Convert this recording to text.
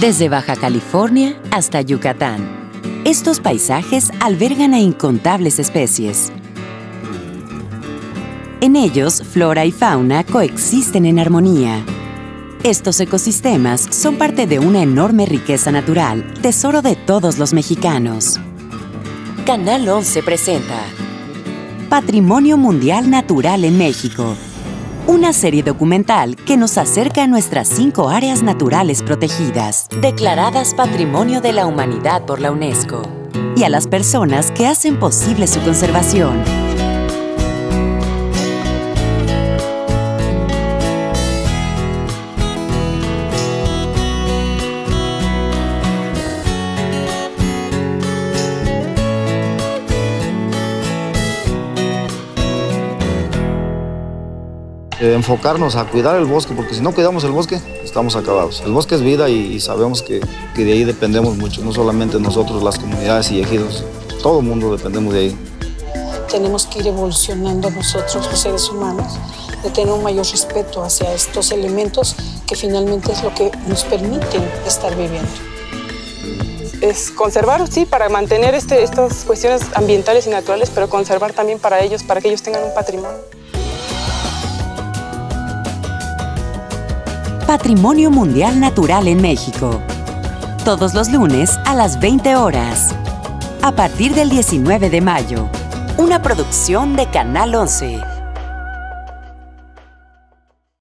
Desde Baja California hasta Yucatán, estos paisajes albergan a incontables especies. En ellos, flora y fauna coexisten en armonía. Estos ecosistemas son parte de una enorme riqueza natural, tesoro de todos los mexicanos. Canal 11 presenta Patrimonio Mundial Natural en México, una serie documental que nos acerca a nuestras cinco áreas naturales protegidas, declaradas Patrimonio de la Humanidad por la UNESCO, y a las personas que hacen posible su conservación. Eh, enfocarnos a cuidar el bosque, porque si no cuidamos el bosque, estamos acabados. El bosque es vida y, sabemos que, que, de ahí dependemos mucho, no solamente nosotros, las comunidades y ejidos, todo el mundo dependemos de ahí. Tenemos que ir evolucionando nosotros, los seres humanos, de tener un mayor respeto hacia estos elementos que finalmente es lo que nos permiten estar viviendo. Es conservar, sí, para mantener este, estas cuestiones ambientales y naturales, pero conservar también para ellos, para que ellos tengan un patrimonio. Patrimonio Mundial Natural en México. Todos los lunes a las 20 horas. A partir del 19 de mayo. Una producción de Canal 11.